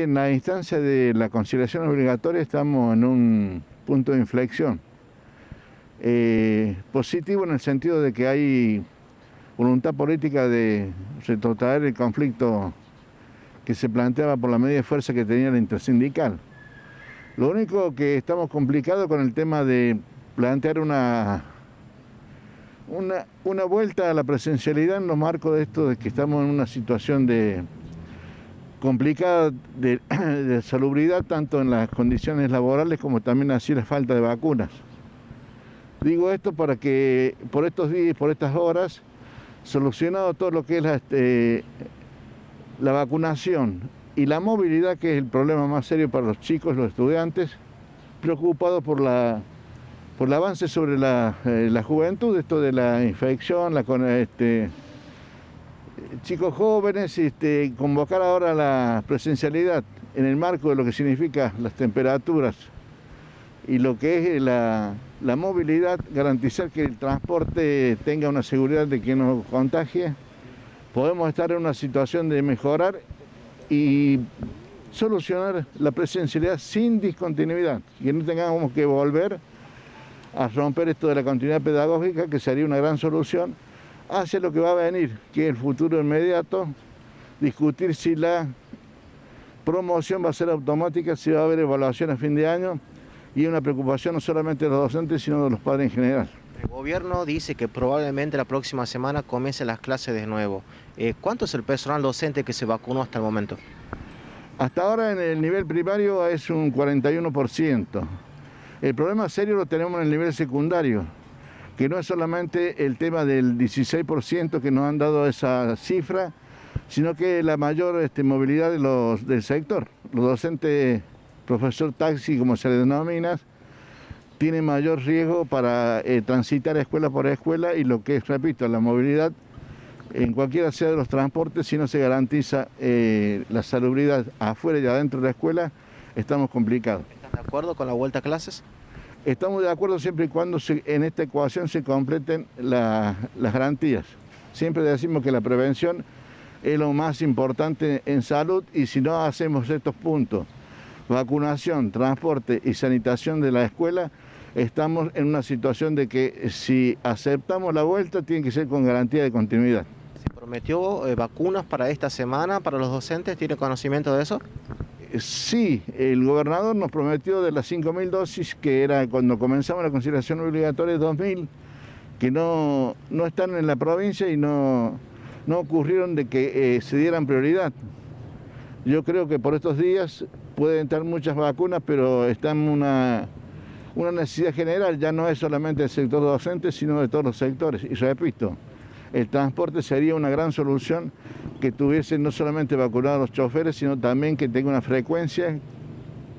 En la instancia de la conciliación obligatoria estamos en un punto de inflexión. Eh, positivo en el sentido de que hay voluntad política de retrotraer el conflicto que se planteaba por la medida de fuerza que tenía la intersindical. Lo único que estamos complicados con el tema de plantear una, una, una vuelta a la presencialidad en los marcos de esto de que estamos en una situación de complicada de, salubridad tanto en las condiciones laborales como también así la falta de vacunas. Digo esto para que por estos días por estas horas, solucionado todo lo que es la, este, la vacunación y la movilidad, que es el problema más serio para los chicos, los estudiantes, preocupados por la por el avance sobre la, eh, la juventud, esto de la infección, la, este, chicos jóvenes, este, convocar ahora la presencialidad en el marco de lo que significa las temperaturas y lo que es la, movilidad, garantizar que el transporte tenga una seguridad de que no contagie, podemos estar en una situación de mejorar y solucionar la presencialidad sin discontinuidad, que no tengamos que volver a romper esto de la continuidad pedagógica, que sería una gran solución, hacia lo que va a venir, que es el futuro inmediato, discutir si la promoción va a ser automática, si va a haber evaluación a fin de año y una preocupación no solamente de los docentes, sino de los padres en general. El gobierno dice que probablemente la próxima semana comiencen las clases de nuevo. Eh, ¿Cuánto es el personal docente que se vacunó hasta el momento? Hasta ahora en el nivel primario es un 41%. El problema serio lo tenemos en el nivel secundario que no es solamente el tema del 16% que nos han dado esa cifra, sino que la mayor este, movilidad de los, del sector. Los docentes, profesor taxi, como se le denomina, tienen mayor riesgo para eh, transitar escuela por escuela y lo que es, repito, la movilidad en cualquiera sea de los transportes, si no se garantiza eh, la salubridad afuera y adentro de la escuela, estamos complicados. ¿Están de acuerdo con la vuelta a clases? Estamos de acuerdo siempre y cuando en esta ecuación se completen las garantías. Siempre decimos que la prevención es lo más importante en salud y si no hacemos estos puntos, vacunación, transporte y sanitación de la escuela, estamos en una situación de que si aceptamos la vuelta tiene que ser con garantía de continuidad. ¿Se prometió eh, vacunas para esta semana para los docentes? ¿Tiene conocimiento de eso? Sí, el gobernador nos prometió de las 5.000 dosis, que era cuando comenzamos la consideración obligatoria 2.000, que no, no están en la provincia y no, no ocurrieron de que eh, se dieran prioridad. Yo creo que por estos días pueden entrar muchas vacunas, pero están una, una necesidad general, ya no es solamente del sector docente, sino de todos los sectores. Y repito, el transporte sería una gran solución que tuviesen no solamente vacunados los choferes, sino también que tenga una frecuencia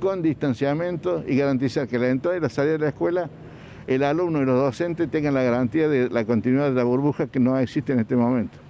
con distanciamiento y garantizar que la entrada y la salida de la escuela, el alumno y los docentes tengan la garantía de la continuidad de la burbuja que no existe en este momento.